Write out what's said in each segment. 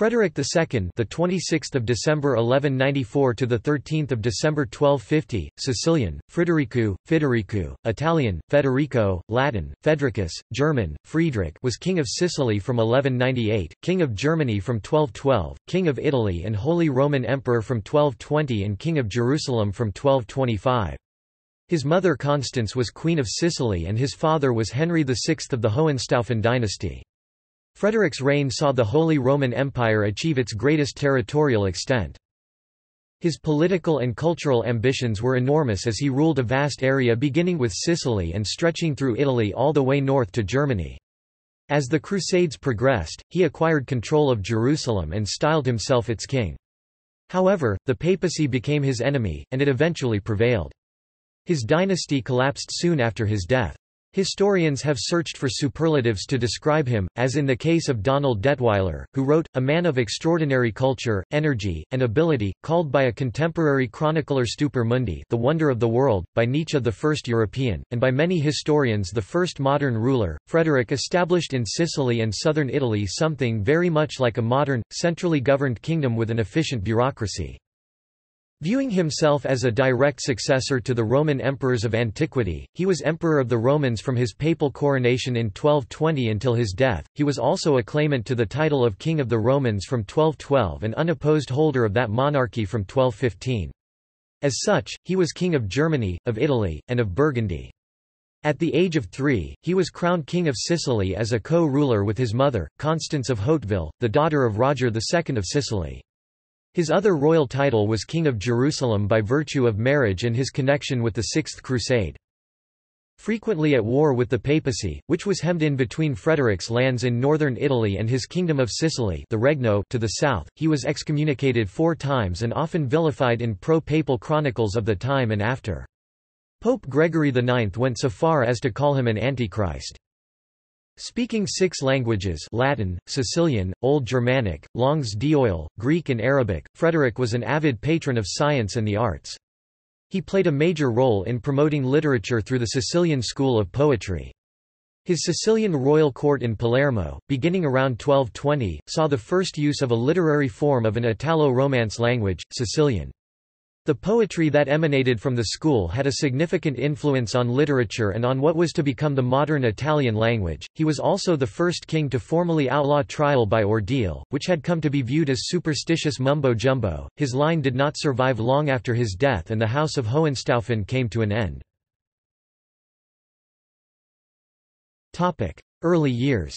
Frederick II, the 26th of December 1194 to the 13th of December 1250, Sicilian, Fridiricu, Fidiricu, Italian, Federico, Latin, Federicus, German, Friedrich, was king of Sicily from 1198, king of Germany from 1212, king of Italy and Holy Roman Emperor from 1220 and king of Jerusalem from 1225. His mother Constance was queen of Sicily and his father was Henry VI of the Hohenstaufen dynasty. Frederick's reign saw the Holy Roman Empire achieve its greatest territorial extent. His political and cultural ambitions were enormous as he ruled a vast area beginning with Sicily and stretching through Italy all the way north to Germany. As the Crusades progressed, he acquired control of Jerusalem and styled himself its king. However, the papacy became his enemy, and it eventually prevailed. His dynasty collapsed soon after his death. Historians have searched for superlatives to describe him, as in the case of Donald Detweiler, who wrote, a man of extraordinary culture, energy, and ability, called by a contemporary chronicler Stupor Mundi the wonder of the world, by Nietzsche the first European, and by many historians the first modern ruler. Frederick established in Sicily and southern Italy something very much like a modern, centrally governed kingdom with an efficient bureaucracy. Viewing himself as a direct successor to the Roman emperors of antiquity, he was emperor of the Romans from his papal coronation in 1220 until his death. He was also a claimant to the title of King of the Romans from 1212 and unopposed holder of that monarchy from 1215. As such, he was king of Germany, of Italy, and of Burgundy. At the age of three, he was crowned king of Sicily as a co-ruler with his mother, Constance of Hauteville, the daughter of Roger II of Sicily. His other royal title was King of Jerusalem by virtue of marriage and his connection with the Sixth Crusade. Frequently at war with the papacy, which was hemmed in between Frederick's lands in northern Italy and his Kingdom of Sicily the Regno to the south, he was excommunicated four times and often vilified in pro-papal chronicles of the time and after. Pope Gregory IX went so far as to call him an antichrist. Speaking six languages Latin, Sicilian, Old Germanic, Langues d'Oil, Greek and Arabic, Frederick was an avid patron of science and the arts. He played a major role in promoting literature through the Sicilian school of poetry. His Sicilian royal court in Palermo, beginning around 1220, saw the first use of a literary form of an Italo-Romance language, Sicilian. The poetry that emanated from the school had a significant influence on literature and on what was to become the modern Italian language. He was also the first king to formally outlaw trial by ordeal, which had come to be viewed as superstitious mumbo jumbo. His line did not survive long after his death and the House of Hohenstaufen came to an end. Topic: Early years.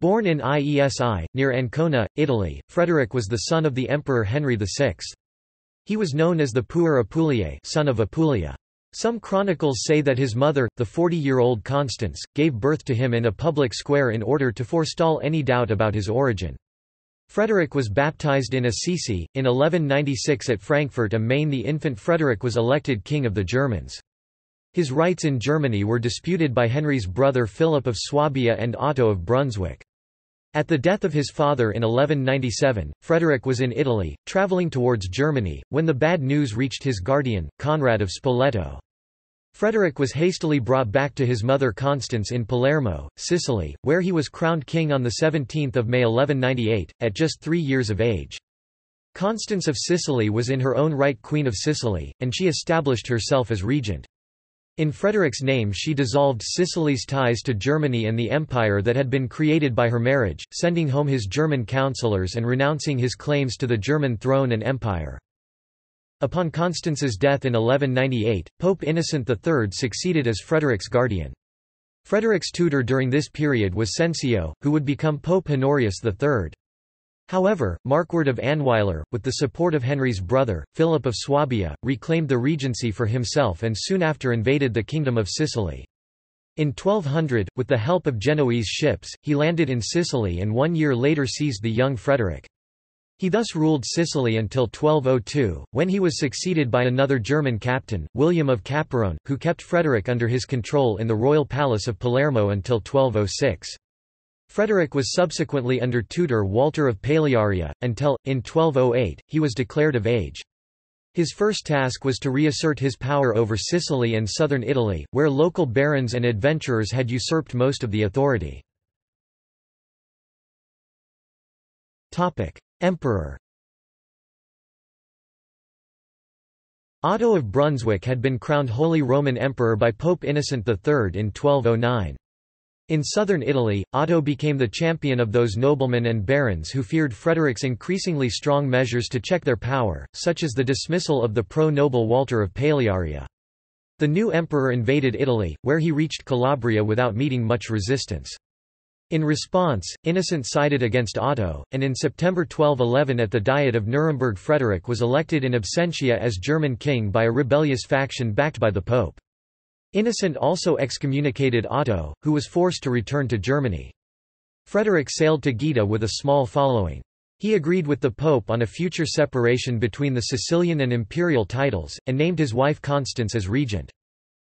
Born in Iesi, near Ancona, Italy, Frederick was the son of the Emperor Henry VI. He was known as the Puer Apuliae son of Apulia. Some chronicles say that his mother, the 40-year-old Constance, gave birth to him in a public square in order to forestall any doubt about his origin. Frederick was baptized in Assisi. In 1196 at Frankfurt am Main the infant Frederick was elected King of the Germans. His rights in Germany were disputed by Henry's brother Philip of Swabia and Otto of Brunswick. At the death of his father in 1197, Frederick was in Italy, travelling towards Germany, when the bad news reached his guardian, Conrad of Spoleto. Frederick was hastily brought back to his mother Constance in Palermo, Sicily, where he was crowned king on 17 May 1198, at just three years of age. Constance of Sicily was in her own right Queen of Sicily, and she established herself as regent. In Frederick's name she dissolved Sicily's ties to Germany and the empire that had been created by her marriage, sending home his German counselors and renouncing his claims to the German throne and empire. Upon Constance's death in 1198, Pope Innocent III succeeded as Frederick's guardian. Frederick's tutor during this period was Cencio, who would become Pope Honorius III. However, Markward of Annweiler, with the support of Henry's brother, Philip of Swabia, reclaimed the regency for himself and soon after invaded the Kingdom of Sicily. In 1200, with the help of Genoese ships, he landed in Sicily and one year later seized the young Frederick. He thus ruled Sicily until 1202, when he was succeeded by another German captain, William of Capparone, who kept Frederick under his control in the royal palace of Palermo until 1206. Frederick was subsequently under tutor Walter of Palearia, until, in 1208, he was declared of age. His first task was to reassert his power over Sicily and southern Italy, where local barons and adventurers had usurped most of the authority. Emperor Otto of Brunswick had been crowned Holy Roman Emperor by Pope Innocent III in 1209. In southern Italy, Otto became the champion of those noblemen and barons who feared Frederick's increasingly strong measures to check their power, such as the dismissal of the pro-noble Walter of Palearia. The new emperor invaded Italy, where he reached Calabria without meeting much resistance. In response, Innocent sided against Otto, and in September 1211 at the Diet of Nuremberg Frederick was elected in absentia as German king by a rebellious faction backed by the Pope. Innocent also excommunicated Otto, who was forced to return to Germany. Frederick sailed to Gaeta with a small following. He agreed with the Pope on a future separation between the Sicilian and imperial titles, and named his wife Constance as regent.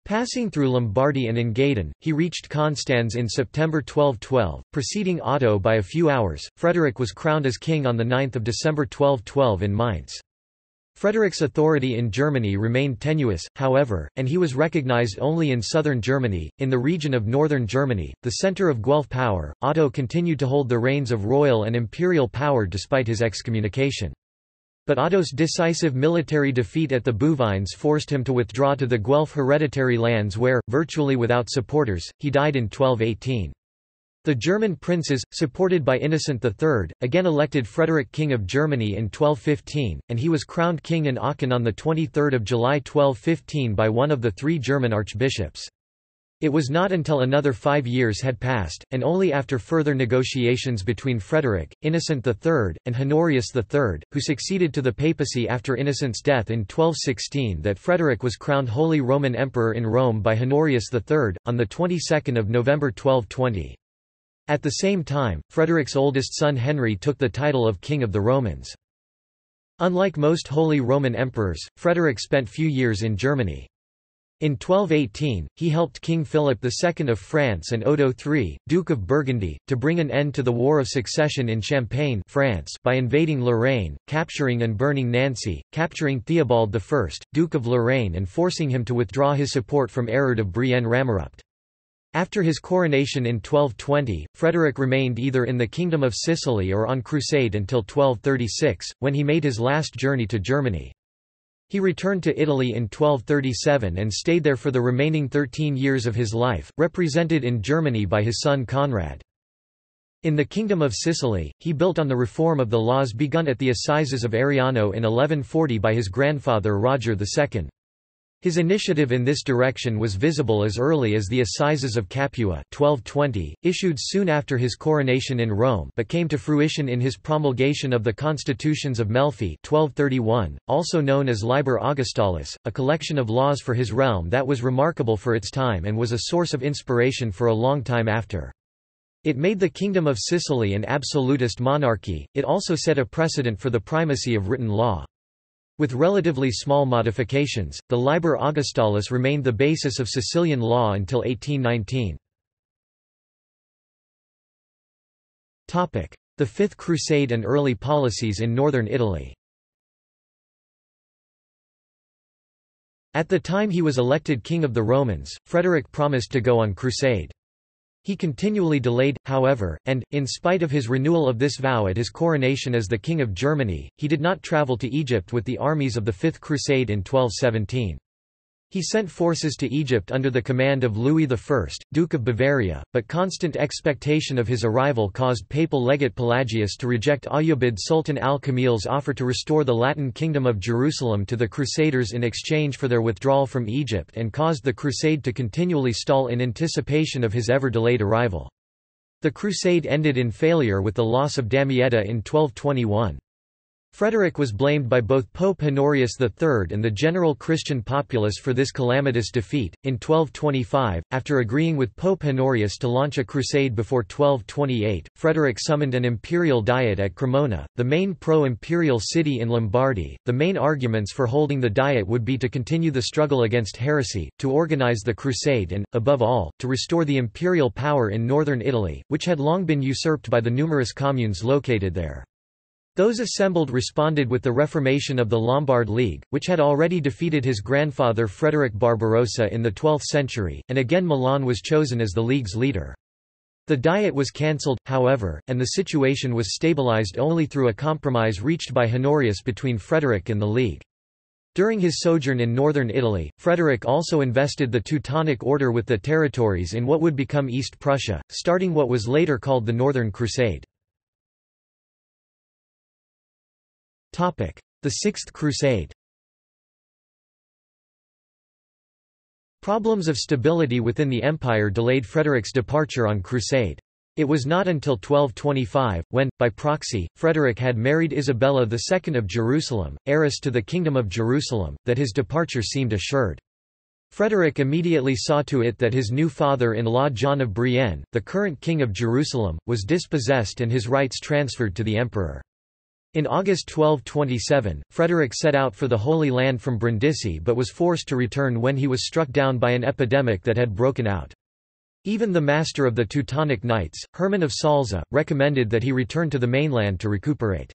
Passing through Lombardy and Engadin, he reached Constance in September 1212, preceding Otto by a few hours. Frederick was crowned as king on 9 December 1212 in Mainz. Frederick's authority in Germany remained tenuous, however, and he was recognized only in southern Germany. In the region of northern Germany, the center of Guelph power, Otto continued to hold the reins of royal and imperial power despite his excommunication. But Otto's decisive military defeat at the Bouvines forced him to withdraw to the Guelph hereditary lands where, virtually without supporters, he died in 1218. The German princes, supported by Innocent III, again elected Frederick King of Germany in 1215, and he was crowned king in Aachen on 23 July 1215 by one of the three German archbishops. It was not until another five years had passed, and only after further negotiations between Frederick, Innocent III, and Honorius III, who succeeded to the papacy after Innocent's death in 1216 that Frederick was crowned Holy Roman Emperor in Rome by Honorius III, on the 22nd of November 1220. At the same time, Frederick's oldest son Henry took the title of King of the Romans. Unlike most Holy Roman emperors, Frederick spent few years in Germany. In 1218, he helped King Philip II of France and Odo III, Duke of Burgundy, to bring an end to the War of Succession in Champagne France by invading Lorraine, capturing and burning Nancy, capturing Theobald I, Duke of Lorraine and forcing him to withdraw his support from Erard of Brienne-Ramerupt. After his coronation in 1220, Frederick remained either in the Kingdom of Sicily or on crusade until 1236, when he made his last journey to Germany. He returned to Italy in 1237 and stayed there for the remaining 13 years of his life, represented in Germany by his son Conrad. In the Kingdom of Sicily, he built on the reform of the laws begun at the Assizes of Ariano in 1140 by his grandfather Roger II. His initiative in this direction was visible as early as the Assizes of Capua 1220, issued soon after his coronation in Rome but came to fruition in his promulgation of the Constitutions of Melfi 1231, also known as Liber Augustalis, a collection of laws for his realm that was remarkable for its time and was a source of inspiration for a long time after. It made the Kingdom of Sicily an absolutist monarchy, it also set a precedent for the primacy of written law. With relatively small modifications, the Liber Augustalis remained the basis of Sicilian law until 1819. The Fifth Crusade and early policies in northern Italy At the time he was elected King of the Romans, Frederick promised to go on crusade. He continually delayed, however, and, in spite of his renewal of this vow at his coronation as the King of Germany, he did not travel to Egypt with the armies of the Fifth Crusade in 1217. He sent forces to Egypt under the command of Louis I, Duke of Bavaria, but constant expectation of his arrival caused papal legate Pelagius to reject Ayyubid Sultan al-Kamil's offer to restore the Latin Kingdom of Jerusalem to the Crusaders in exchange for their withdrawal from Egypt and caused the crusade to continually stall in anticipation of his ever-delayed arrival. The crusade ended in failure with the loss of Damietta in 1221. Frederick was blamed by both Pope Honorius III and the general Christian populace for this calamitous defeat. In 1225, after agreeing with Pope Honorius to launch a crusade before 1228, Frederick summoned an imperial diet at Cremona, the main pro imperial city in Lombardy. The main arguments for holding the diet would be to continue the struggle against heresy, to organize the crusade, and, above all, to restore the imperial power in northern Italy, which had long been usurped by the numerous communes located there. Those assembled responded with the reformation of the Lombard League, which had already defeated his grandfather Frederick Barbarossa in the 12th century, and again Milan was chosen as the League's leader. The Diet was cancelled, however, and the situation was stabilized only through a compromise reached by Honorius between Frederick and the League. During his sojourn in northern Italy, Frederick also invested the Teutonic Order with the territories in what would become East Prussia, starting what was later called the Northern Crusade. The Sixth Crusade Problems of stability within the empire delayed Frederick's departure on crusade. It was not until 1225, when, by proxy, Frederick had married Isabella II of Jerusalem, heiress to the Kingdom of Jerusalem, that his departure seemed assured. Frederick immediately saw to it that his new father-in-law John of Brienne, the current king of Jerusalem, was dispossessed and his rights transferred to the emperor. In August 1227, Frederick set out for the Holy Land from Brindisi but was forced to return when he was struck down by an epidemic that had broken out. Even the master of the Teutonic Knights, Hermann of Salza, recommended that he return to the mainland to recuperate.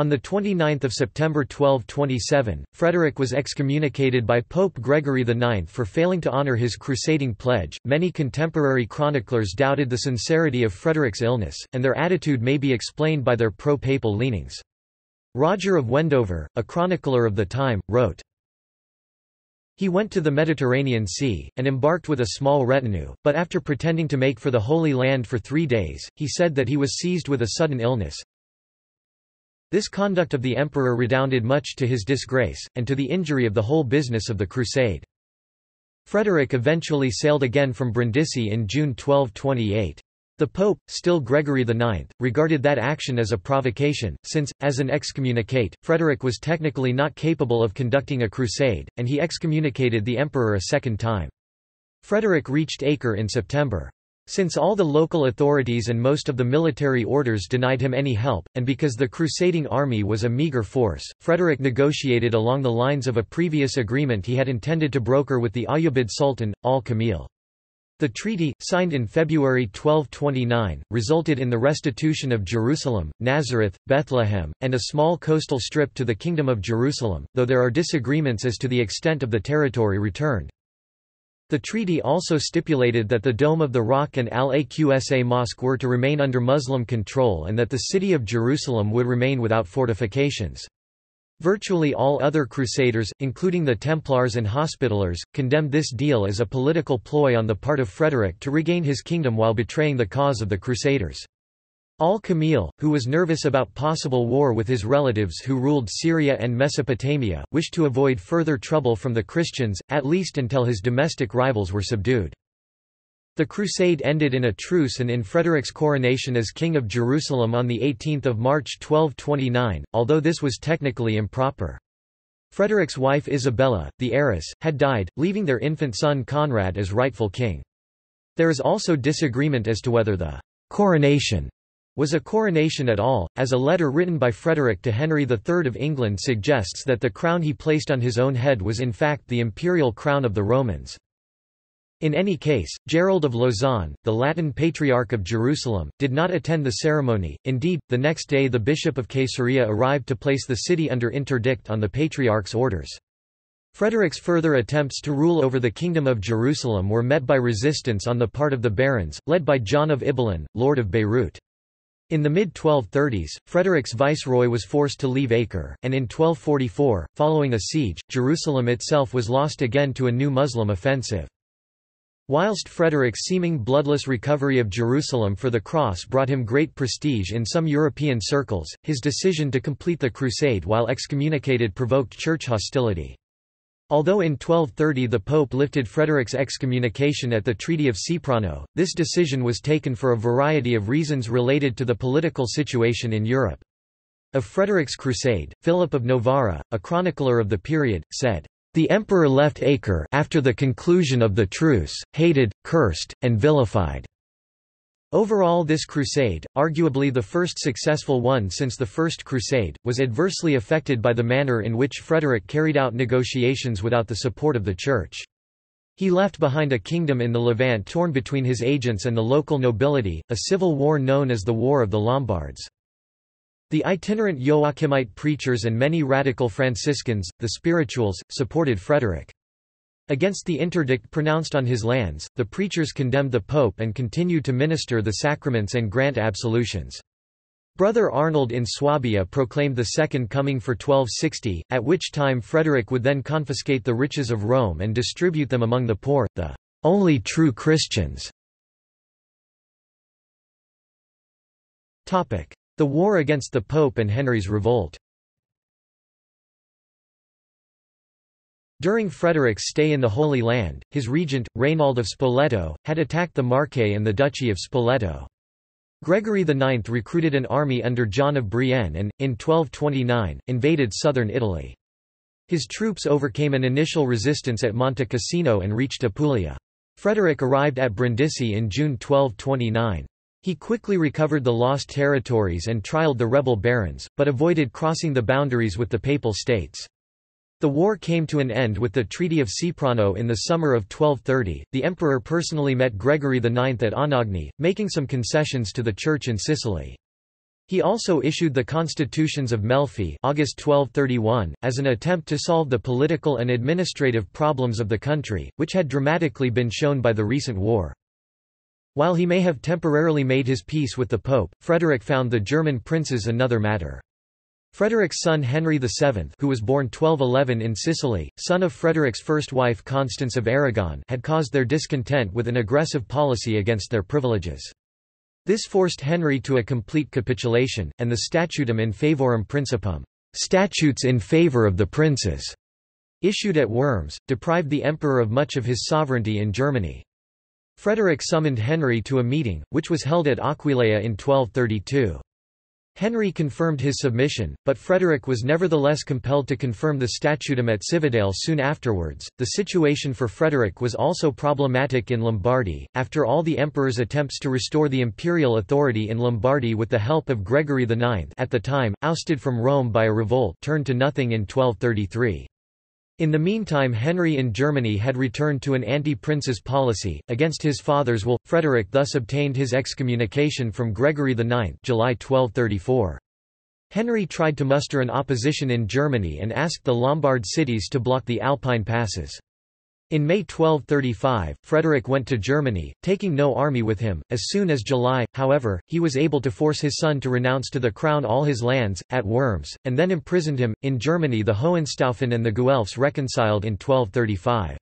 On 29 September 1227, Frederick was excommunicated by Pope Gregory IX for failing to honor his crusading pledge. Many contemporary chroniclers doubted the sincerity of Frederick's illness, and their attitude may be explained by their pro papal leanings. Roger of Wendover, a chronicler of the time, wrote, he went to the Mediterranean Sea, and embarked with a small retinue, but after pretending to make for the Holy Land for three days, he said that he was seized with a sudden illness, this conduct of the emperor redounded much to his disgrace, and to the injury of the whole business of the crusade. Frederick eventually sailed again from Brindisi in June 1228. The Pope, still Gregory IX, regarded that action as a provocation, since, as an excommunicate, Frederick was technically not capable of conducting a crusade, and he excommunicated the emperor a second time. Frederick reached Acre in September. Since all the local authorities and most of the military orders denied him any help, and because the crusading army was a meagre force, Frederick negotiated along the lines of a previous agreement he had intended to broker with the Ayyubid Sultan, al-Kamil. The treaty, signed in February 1229, resulted in the restitution of Jerusalem, Nazareth, Bethlehem, and a small coastal strip to the Kingdom of Jerusalem, though there are disagreements as to the extent of the territory returned. The treaty also stipulated that the Dome of the Rock and Al-Aqsa Mosque were to remain under Muslim control and that the city of Jerusalem would remain without fortifications. Virtually all other crusaders, including the Templars and Hospitallers, condemned this deal as a political ploy on the part of Frederick to regain his kingdom while betraying the cause of the Crusaders. Al-Kamil, who was nervous about possible war with his relatives who ruled Syria and Mesopotamia, wished to avoid further trouble from the Christians, at least until his domestic rivals were subdued. The crusade ended in a truce and in Frederick's coronation as King of Jerusalem on 18 March 1229, although this was technically improper. Frederick's wife Isabella, the heiress, had died, leaving their infant son Conrad as rightful king. There is also disagreement as to whether the coronation was a coronation at all, as a letter written by Frederick to Henry III of England suggests that the crown he placed on his own head was in fact the imperial crown of the Romans. In any case, Gerald of Lausanne, the Latin Patriarch of Jerusalem, did not attend the ceremony, indeed, the next day the Bishop of Caesarea arrived to place the city under interdict on the Patriarch's orders. Frederick's further attempts to rule over the Kingdom of Jerusalem were met by resistance on the part of the barons, led by John of Ibelin, Lord of Beirut. In the mid-1230s, Frederick's viceroy was forced to leave Acre, and in 1244, following a siege, Jerusalem itself was lost again to a new Muslim offensive. Whilst Frederick's seeming bloodless recovery of Jerusalem for the cross brought him great prestige in some European circles, his decision to complete the crusade while excommunicated provoked church hostility. Although in 1230 the Pope lifted Frederick's excommunication at the Treaty of Ceprano, this decision was taken for a variety of reasons related to the political situation in Europe. Of Frederick's crusade, Philip of Novara, a chronicler of the period, said, "...the emperor left Acre after the conclusion of the truce, hated, cursed, and vilified." Overall this crusade, arguably the first successful one since the First Crusade, was adversely affected by the manner in which Frederick carried out negotiations without the support of the Church. He left behind a kingdom in the Levant torn between his agents and the local nobility, a civil war known as the War of the Lombards. The itinerant Joachimite preachers and many radical Franciscans, the spirituals, supported Frederick. Against the interdict pronounced on his lands, the preachers condemned the pope and continued to minister the sacraments and grant absolutions. Brother Arnold in Swabia proclaimed the Second Coming for 1260, at which time Frederick would then confiscate the riches of Rome and distribute them among the poor, the only true Christians. The war against the Pope and Henry's revolt During Frederick's stay in the Holy Land, his regent, Rainald of Spoleto, had attacked the Marche and the Duchy of Spoleto. Gregory IX recruited an army under John of Brienne and, in 1229, invaded southern Italy. His troops overcame an initial resistance at Monte Cassino and reached Apulia. Frederick arrived at Brindisi in June 1229. He quickly recovered the lost territories and trialed the rebel barons, but avoided crossing the boundaries with the Papal States. The war came to an end with the Treaty of Ceprano in the summer of 1230. The emperor personally met Gregory IX at Anagni, making some concessions to the Church in Sicily. He also issued the Constitutions of Melfi August 1231, as an attempt to solve the political and administrative problems of the country, which had dramatically been shown by the recent war. While he may have temporarily made his peace with the Pope, Frederick found the German princes another matter. Frederick's son Henry VII who was born 1211 in Sicily, son of Frederick's first wife Constance of Aragon had caused their discontent with an aggressive policy against their privileges. This forced Henry to a complete capitulation, and the Statutum in Favorem Principum statutes in favor of the princes", issued at Worms, deprived the emperor of much of his sovereignty in Germany. Frederick summoned Henry to a meeting, which was held at Aquileia in 1232. Henry confirmed his submission, but Frederick was nevertheless compelled to confirm the statutum at Cividale soon afterwards. The situation for Frederick was also problematic in Lombardy. After all the emperor's attempts to restore the imperial authority in Lombardy with the help of Gregory IX at the time, ousted from Rome by a revolt, turned to nothing in 1233. In the meantime Henry in Germany had returned to an anti-princes policy, against his father's will. Frederick thus obtained his excommunication from Gregory IX July 1234. Henry tried to muster an opposition in Germany and asked the Lombard cities to block the Alpine passes. In May 1235, Frederick went to Germany, taking no army with him. As soon as July, however, he was able to force his son to renounce to the crown all his lands, at Worms, and then imprisoned him. In Germany, the Hohenstaufen and the Guelphs reconciled in 1235.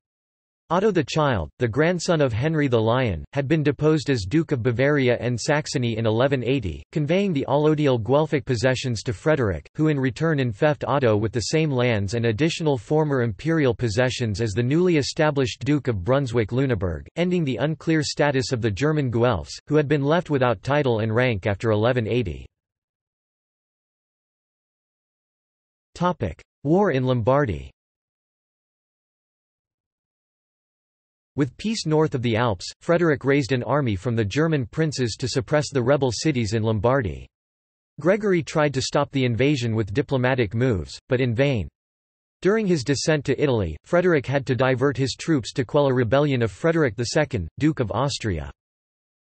Otto the Child, the grandson of Henry the Lion, had been deposed as Duke of Bavaria and Saxony in 1180, conveying the allodial Guelphic possessions to Frederick, who in return enfeoffed Otto with the same lands and additional former imperial possessions as the newly established Duke of Brunswick-Lüneburg, ending the unclear status of the German Guelphs, who had been left without title and rank after 1180. War in Lombardy With peace north of the Alps, Frederick raised an army from the German princes to suppress the rebel cities in Lombardy. Gregory tried to stop the invasion with diplomatic moves, but in vain. During his descent to Italy, Frederick had to divert his troops to quell a rebellion of Frederick II, Duke of Austria.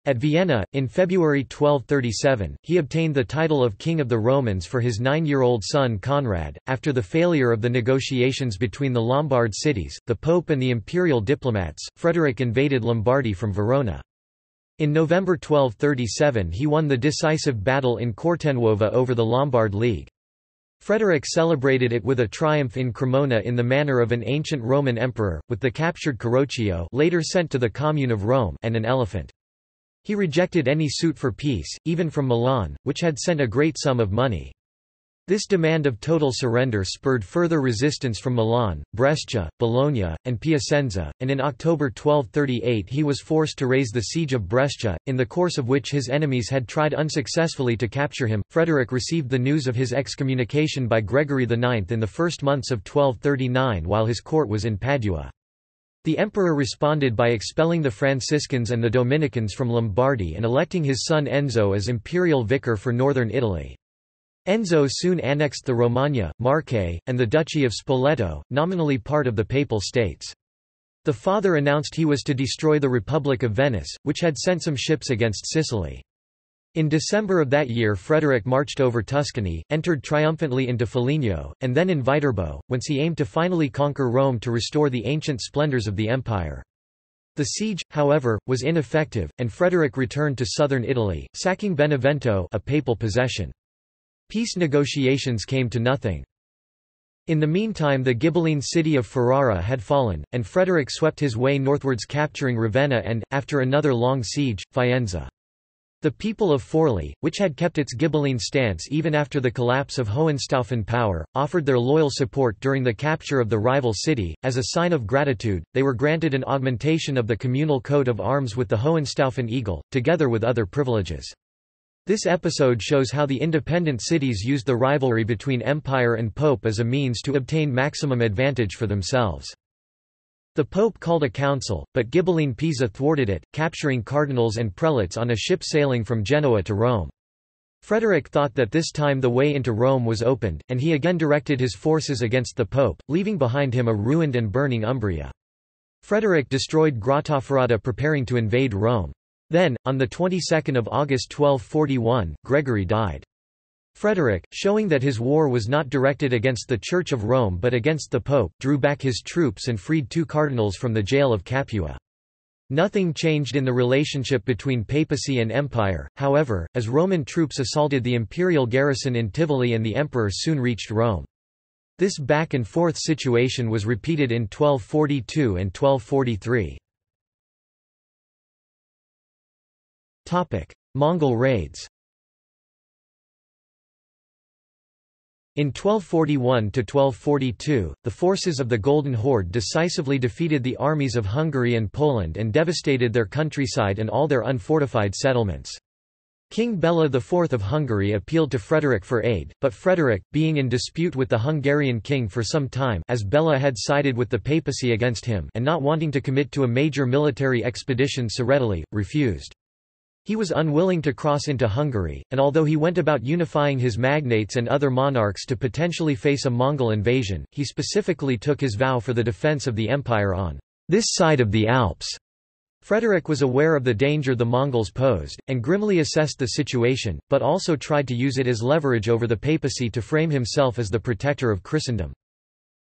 At Vienna, in February 1237, he obtained the title of King of the Romans for his nine-year-old son Conrad. After the failure of the negotiations between the Lombard cities, the Pope and the imperial diplomats, Frederick invaded Lombardy from Verona. In November 1237 he won the decisive battle in Cortenuova over the Lombard League. Frederick celebrated it with a triumph in Cremona in the manner of an ancient Roman emperor, with the captured Carroccio later sent to the Commune of Rome and an elephant. He rejected any suit for peace, even from Milan, which had sent a great sum of money. This demand of total surrender spurred further resistance from Milan, Brescia, Bologna, and Piacenza, and in October 1238 he was forced to raise the siege of Brescia, in the course of which his enemies had tried unsuccessfully to capture him. Frederick received the news of his excommunication by Gregory IX in the first months of 1239 while his court was in Padua. The emperor responded by expelling the Franciscans and the Dominicans from Lombardy and electing his son Enzo as imperial vicar for northern Italy. Enzo soon annexed the Romagna, Marche, and the Duchy of Spoleto, nominally part of the Papal States. The father announced he was to destroy the Republic of Venice, which had sent some ships against Sicily. In December of that year Frederick marched over Tuscany, entered triumphantly into Foligno, and then in Viterbo, whence he aimed to finally conquer Rome to restore the ancient splendors of the empire. The siege, however, was ineffective, and Frederick returned to southern Italy, sacking Benevento a papal possession. Peace negotiations came to nothing. In the meantime the Ghibelline city of Ferrara had fallen, and Frederick swept his way northwards capturing Ravenna and, after another long siege, Faenza. The people of Forli, which had kept its Ghibelline stance even after the collapse of Hohenstaufen power, offered their loyal support during the capture of the rival city. As a sign of gratitude, they were granted an augmentation of the communal coat of arms with the Hohenstaufen eagle, together with other privileges. This episode shows how the independent cities used the rivalry between empire and pope as a means to obtain maximum advantage for themselves. The Pope called a council, but Ghibelline Pisa thwarted it, capturing cardinals and prelates on a ship sailing from Genoa to Rome. Frederick thought that this time the way into Rome was opened, and he again directed his forces against the Pope, leaving behind him a ruined and burning Umbria. Frederick destroyed Grottaferrata preparing to invade Rome. Then, on the 22nd of August 1241, Gregory died. Frederick, showing that his war was not directed against the Church of Rome but against the Pope, drew back his troops and freed two cardinals from the jail of Capua. Nothing changed in the relationship between papacy and empire, however, as Roman troops assaulted the imperial garrison in Tivoli and the emperor soon reached Rome. This back-and-forth situation was repeated in 1242 and 1243. Mongol raids In 1241–1242, the forces of the Golden Horde decisively defeated the armies of Hungary and Poland and devastated their countryside and all their unfortified settlements. King Bela IV of Hungary appealed to Frederick for aid, but Frederick, being in dispute with the Hungarian king for some time as Bela had sided with the papacy against him and not wanting to commit to a major military expedition so readily, refused. He was unwilling to cross into Hungary, and although he went about unifying his magnates and other monarchs to potentially face a Mongol invasion, he specifically took his vow for the defense of the empire on this side of the Alps. Frederick was aware of the danger the Mongols posed, and grimly assessed the situation, but also tried to use it as leverage over the papacy to frame himself as the protector of Christendom.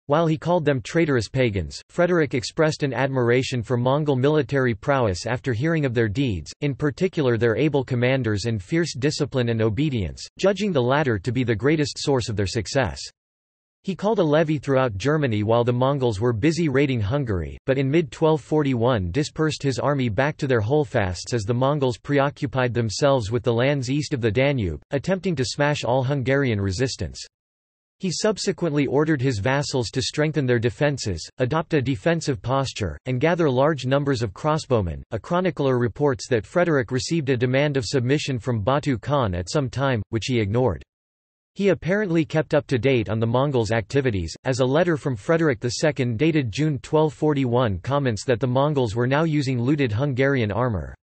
While he called them traitorous pagans, Frederick expressed an admiration for Mongol military prowess after hearing of their deeds, in particular their able commanders and fierce discipline and obedience, judging the latter to be the greatest source of their success. He called a levy throughout Germany while the Mongols were busy raiding Hungary, but in mid-1241 dispersed his army back to their holdfasts as the Mongols preoccupied themselves with the lands east of the Danube, attempting to smash all Hungarian resistance. He subsequently ordered his vassals to strengthen their defences, adopt a defensive posture, and gather large numbers of crossbowmen. A chronicler reports that Frederick received a demand of submission from Batu Khan at some time, which he ignored. He apparently kept up to date on the Mongols' activities, as a letter from Frederick II dated June 1241 comments that the Mongols were now using looted Hungarian armour.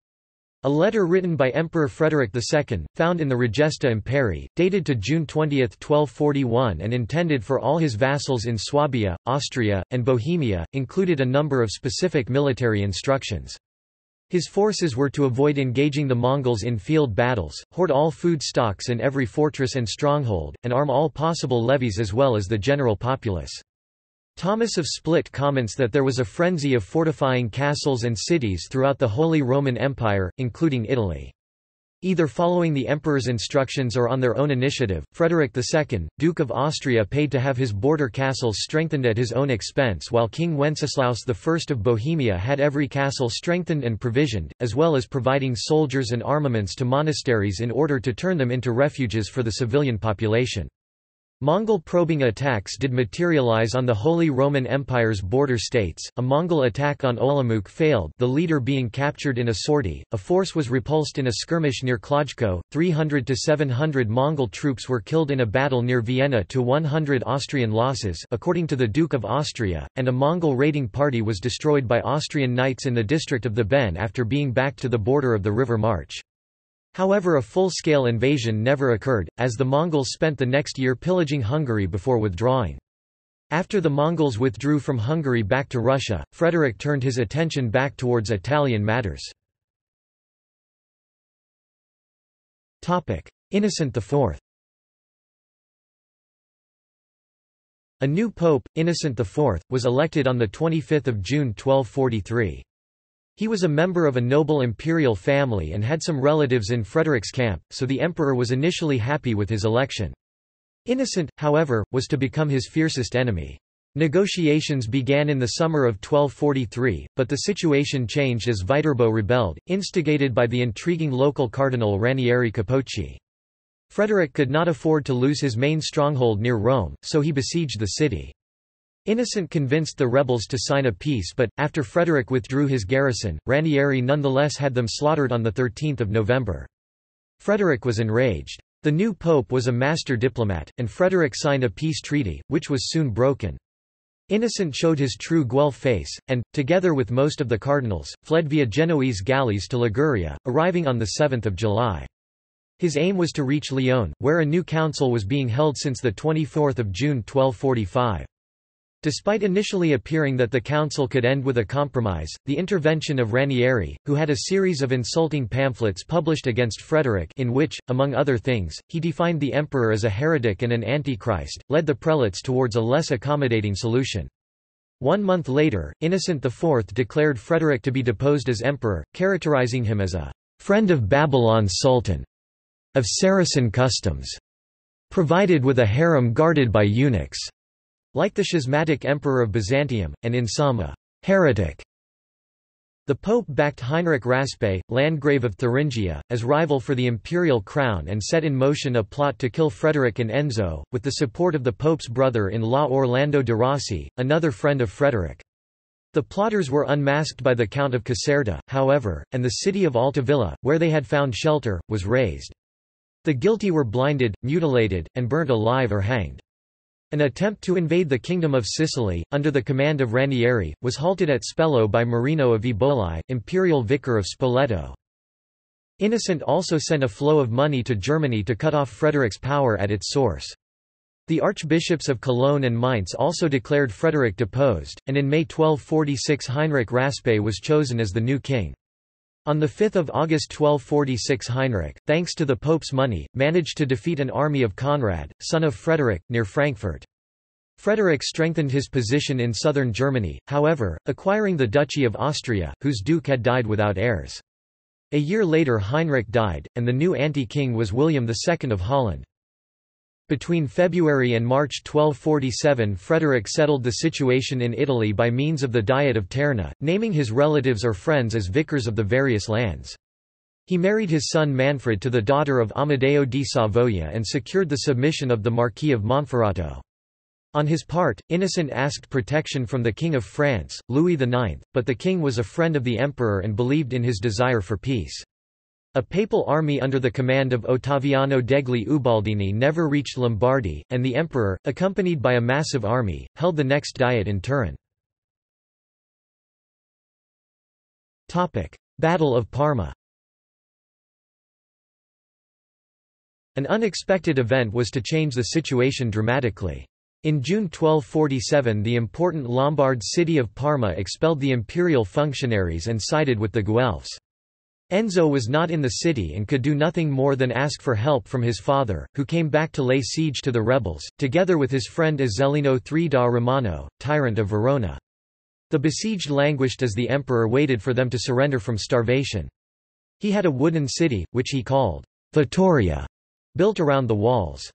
A letter written by Emperor Frederick II, found in the Regesta Imperii, dated to June 20, 1241 and intended for all his vassals in Swabia, Austria, and Bohemia, included a number of specific military instructions. His forces were to avoid engaging the Mongols in field battles, hoard all food stocks in every fortress and stronghold, and arm all possible levies as well as the general populace. Thomas of Split comments that there was a frenzy of fortifying castles and cities throughout the Holy Roman Empire, including Italy. Either following the emperor's instructions or on their own initiative, Frederick II, Duke of Austria paid to have his border castles strengthened at his own expense while King Wenceslaus I of Bohemia had every castle strengthened and provisioned, as well as providing soldiers and armaments to monasteries in order to turn them into refuges for the civilian population. Mongol probing attacks did materialize on the Holy Roman Empire's border states. A Mongol attack on Olomouc failed, the leader being captured in a sortie. A force was repulsed in a skirmish near Kłodzko. 300 to 700 Mongol troops were killed in a battle near Vienna to 100 Austrian losses, according to the Duke of Austria, and a Mongol raiding party was destroyed by Austrian knights in the district of Theben after being backed to the border of the River March. However a full-scale invasion never occurred, as the Mongols spent the next year pillaging Hungary before withdrawing. After the Mongols withdrew from Hungary back to Russia, Frederick turned his attention back towards Italian matters. Innocent IV A new pope, Innocent IV, was elected on 25 June 1243. He was a member of a noble imperial family and had some relatives in Frederick's camp, so the emperor was initially happy with his election. Innocent, however, was to become his fiercest enemy. Negotiations began in the summer of 1243, but the situation changed as Viterbo rebelled, instigated by the intriguing local cardinal Ranieri Capocci. Frederick could not afford to lose his main stronghold near Rome, so he besieged the city. Innocent convinced the rebels to sign a peace but, after Frederick withdrew his garrison, Ranieri nonetheless had them slaughtered on 13 November. Frederick was enraged. The new pope was a master diplomat, and Frederick signed a peace treaty, which was soon broken. Innocent showed his true Guelph face, and, together with most of the cardinals, fled via Genoese galleys to Liguria, arriving on 7 July. His aim was to reach Lyon, where a new council was being held since 24 June 1245. Despite initially appearing that the council could end with a compromise, the intervention of Ranieri, who had a series of insulting pamphlets published against Frederick in which, among other things, he defined the emperor as a heretic and an antichrist, led the prelates towards a less accommodating solution. One month later, Innocent IV declared Frederick to be deposed as emperor, characterizing him as a friend of Babylon's sultan of Saracen customs, provided with a harem guarded by eunuchs, like the schismatic emperor of Byzantium, and in sum a heretic. The Pope backed Heinrich Raspe, Landgrave of Thuringia, as rival for the imperial crown and set in motion a plot to kill Frederick and Enzo, with the support of the Pope's brother-in-law Orlando de Rossi, another friend of Frederick. The plotters were unmasked by the Count of Caserta, however, and the city of Altavilla, where they had found shelter, was razed. The guilty were blinded, mutilated, and burnt alive or hanged. An attempt to invade the Kingdom of Sicily, under the command of Ranieri, was halted at Spello by Marino of Eboli, imperial vicar of Spoleto. Innocent also sent a flow of money to Germany to cut off Frederick's power at its source. The archbishops of Cologne and Mainz also declared Frederick deposed, and in May 1246 Heinrich Raspe was chosen as the new king. On 5 August 1246 Heinrich, thanks to the Pope's money, managed to defeat an army of Conrad, son of Frederick, near Frankfurt. Frederick strengthened his position in southern Germany, however, acquiring the Duchy of Austria, whose duke had died without heirs. A year later Heinrich died, and the new anti-king was William II of Holland. Between February and March 1247 Frederick settled the situation in Italy by means of the Diet of Terni, naming his relatives or friends as vicars of the various lands. He married his son Manfred to the daughter of Amadeo di Savoia and secured the submission of the Marquis of Monferrato. On his part, Innocent asked protection from the King of France, Louis IX, but the king was a friend of the emperor and believed in his desire for peace. A papal army under the command of Ottaviano degli Ubaldini never reached Lombardy, and the emperor, accompanied by a massive army, held the next diet in Turin. Battle of Parma An unexpected event was to change the situation dramatically. In June 1247 the important Lombard city of Parma expelled the imperial functionaries and sided with the Guelphs. Enzo was not in the city and could do nothing more than ask for help from his father, who came back to lay siege to the rebels, together with his friend Ezzelino III da Romano, tyrant of Verona. The besieged languished as the emperor waited for them to surrender from starvation. He had a wooden city, which he called Vittoria, built around the walls.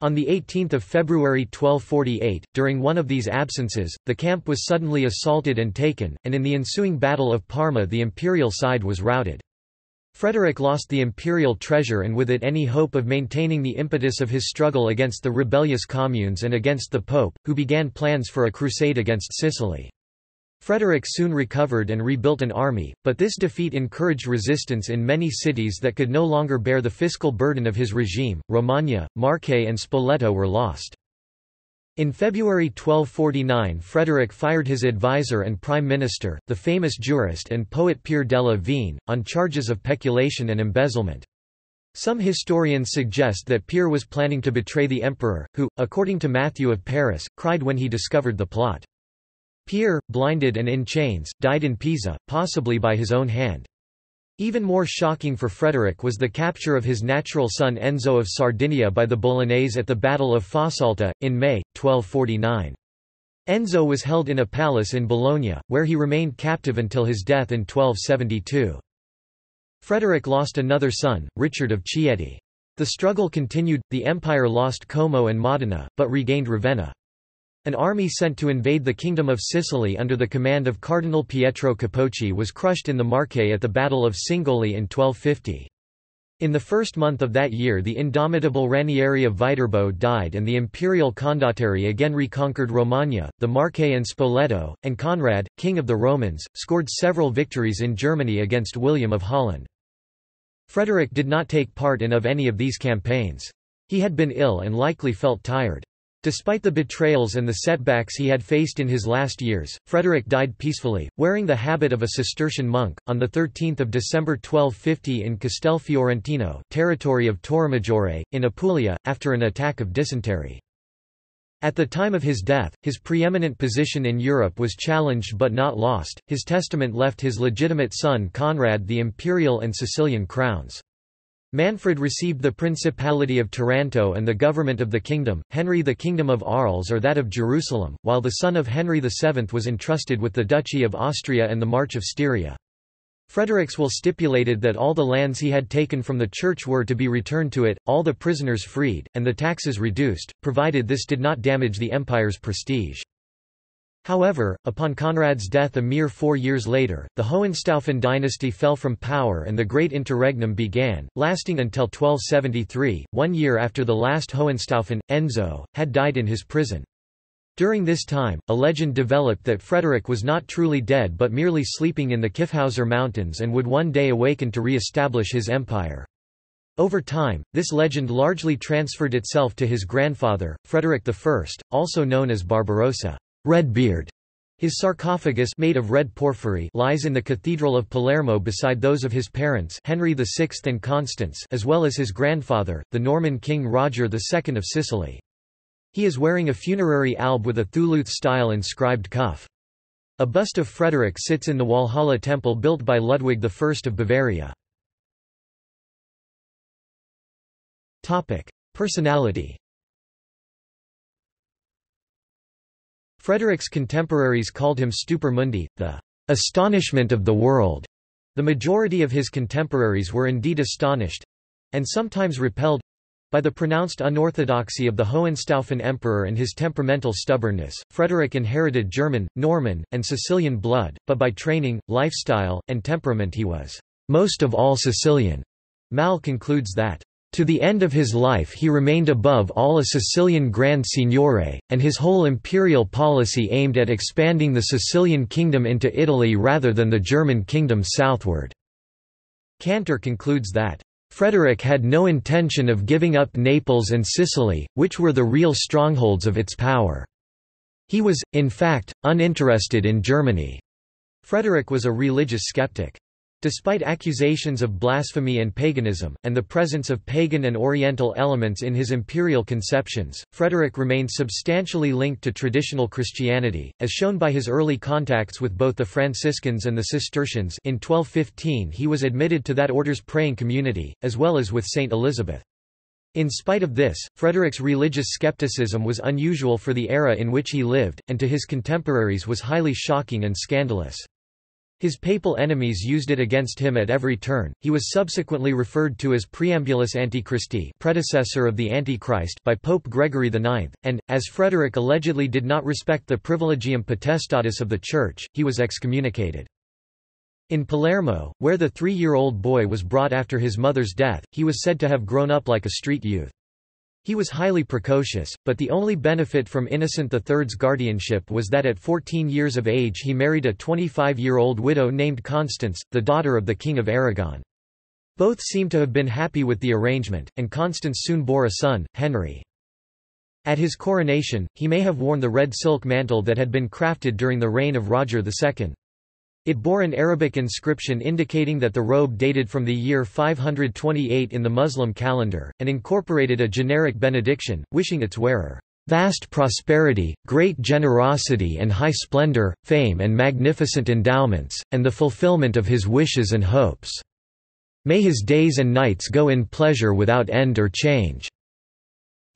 On 18 February 1248, during one of these absences, the camp was suddenly assaulted and taken, and in the ensuing Battle of Parma the imperial side was routed. Frederick lost the imperial treasure and with it any hope of maintaining the impetus of his struggle against the rebellious communes and against the pope, who began plans for a crusade against Sicily. Frederick soon recovered and rebuilt an army, but this defeat encouraged resistance in many cities that could no longer bear the fiscal burden of his regime. Romagna, Marche, and Spoleto were lost. In February 1249 Frederick fired his advisor and prime minister, the famous jurist and poet Pier della Vigne, on charges of peculation and embezzlement. Some historians suggest that Pier was planning to betray the emperor, who, according to Matthew of Paris, cried when he discovered the plot. Pier, blinded and in chains, died in Pisa, possibly by his own hand. Even more shocking for Frederick was the capture of his natural son Enzo of Sardinia by the Bolognese at the Battle of Fossalta, in May, 1249. Enzo was held in a palace in Bologna, where he remained captive until his death in 1272. Frederick lost another son, Richard of Chieti. The struggle continued, the empire lost Como and Modena, but regained Ravenna. An army sent to invade the Kingdom of Sicily under the command of Cardinal Pietro Capocci was crushed in the Marche at the Battle of Cingoli in 1250. In the first month of that year the indomitable Ranieri of Viterbo died and the imperial condottieri again reconquered Romagna, the Marche and Spoleto, and Conrad, king of the Romans, scored several victories in Germany against William of Holland. Frederick did not take part in of any of these campaigns. He had been ill and likely felt tired. Despite the betrayals and the setbacks he had faced in his last years, Frederick died peacefully, wearing the habit of a Cistercian monk, on 13 December 1250 in Castelfiorentino territory of Torremaggiore, in Apulia, after an attack of dysentery. At the time of his death, his preeminent position in Europe was challenged but not lost. His testament left his legitimate son Conrad the imperial and Sicilian crowns. Manfred received the Principality of Taranto and the government of the kingdom, Henry the Kingdom of Arles or that of Jerusalem, while the son of Henry VII was entrusted with the Duchy of Austria and the March of Styria. Frederick's will stipulated that all the lands he had taken from the church were to be returned to it, all the prisoners freed, and the taxes reduced, provided this did not damage the empire's prestige. However, upon Conrad's death a mere four years later, the Hohenstaufen dynasty fell from power and the Great Interregnum began, lasting until 1273, one year after the last Hohenstaufen, Enzo, had died in his prison. During this time, a legend developed that Frederick was not truly dead but merely sleeping in the Kyffhauser Mountains and would one day awaken to re-establish his empire. Over time, this legend largely transferred itself to his grandfather, Frederick I, also known as Barbarossa. Redbeard. His sarcophagus made of red porphyry lies in the Cathedral of Palermo beside those of his parents Henry VI and Constance as well as his grandfather, the Norman king Roger II of Sicily. He is wearing a funerary alb with a Thuluth-style inscribed cuff. A bust of Frederick sits in the Walhalla temple built by Ludwig I of Bavaria. Personality Frederick's contemporaries called him Stupor Mundi, the astonishment of the world. The majority of his contemporaries were indeed astonished—and sometimes repelled, by the pronounced unorthodoxy of the Hohenstaufen emperor and his temperamental stubbornness, Frederick inherited German, Norman, and Sicilian blood, but by training, lifestyle, and temperament he was most of all Sicilian. Mal concludes that to the end of his life he remained above all a Sicilian Grand Signore, and his whole imperial policy aimed at expanding the Sicilian kingdom into Italy rather than the German kingdom southward." Cantor concludes that, "...Frederick had no intention of giving up Naples and Sicily, which were the real strongholds of its power. He was, in fact, uninterested in Germany." Frederick was a religious skeptic. Despite accusations of blasphemy and paganism, and the presence of pagan and oriental elements in his imperial conceptions, Frederick remained substantially linked to traditional Christianity, as shown by his early contacts with both the Franciscans and the Cistercians in 1215 he was admitted to that order's praying community, as well as with Saint Elizabeth. In spite of this, Frederick's religious skepticism was unusual for the era in which he lived, and to his contemporaries was highly shocking and scandalous. His papal enemies used it against him at every turn. He was subsequently referred to as Preambulus Antichristi, predecessor of the Antichrist, by Pope Gregory IX, and as Frederick allegedly did not respect the privilegium potestatis of the Church, he was excommunicated. In Palermo, where the three-year-old boy was brought after his mother's death, he was said to have grown up like a street youth. He was highly precocious, but the only benefit from Innocent III's guardianship was that at 14 years of age he married a 25-year-old widow named Constance, the daughter of the King of Aragon. Both seem to have been happy with the arrangement, and Constance soon bore a son, Henry. At his coronation, he may have worn the red silk mantle that had been crafted during the reign of Roger II. It bore an Arabic inscription indicating that the robe dated from the year 528 in the Muslim calendar, and incorporated a generic benediction, wishing its wearer, "...vast prosperity, great generosity and high splendor, fame and magnificent endowments, and the fulfillment of his wishes and hopes." May his days and nights go in pleasure without end or change."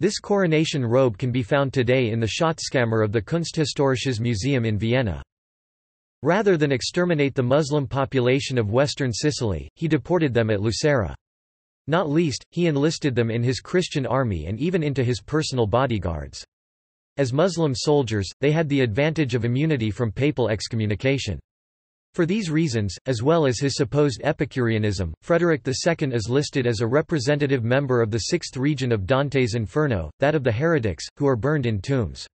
This coronation robe can be found today in the Schatzkammer of the Kunsthistorisches Museum in Vienna. Rather than exterminate the Muslim population of western Sicily, he deported them at Lucera. Not least, he enlisted them in his Christian army and even into his personal bodyguards. As Muslim soldiers, they had the advantage of immunity from papal excommunication. For these reasons, as well as his supposed Epicureanism, Frederick II is listed as a representative member of the sixth region of Dante's Inferno, that of the heretics, who are burned in tombs.